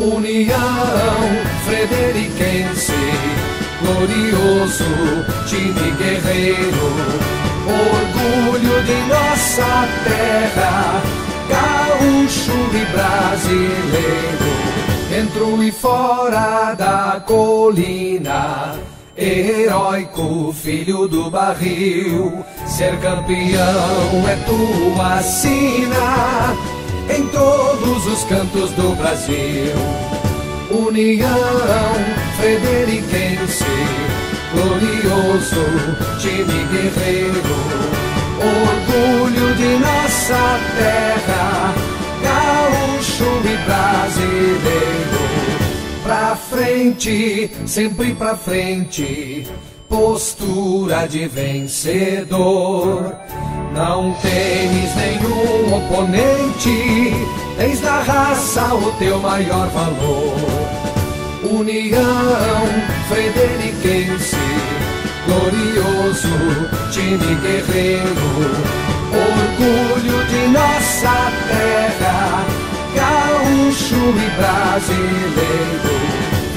União Frederiquense, glorioso time guerreiro, orgulho de nossa terra, gaúcho e brasileiro, dentro e fora da colina. Heróico filho do barril, ser campeão é tua sina em todos os cantos do Brasil. União Frederiquense, glorioso time guerreiro, orgulho de nossa terra, gaúcho e brasileiro. Pra frente, sempre pra frente, postura de vencedor. Não tens nenhum oponente, tens na raça o teu maior valor. União Frederiquense, glorioso time guerreiro, orgulho de nossa terra, gaúcho e brasileiro.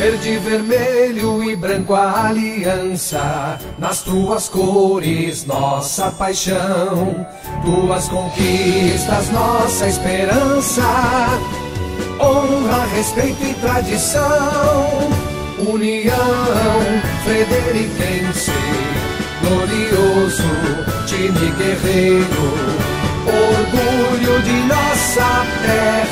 Verde, vermelho e branco a aliança, nas tuas cores nossa paixão, tuas conquistas nossa esperança, honra, respeito e tradição, união frederiquense, glorioso time guerreiro, orgulho de nossa terra,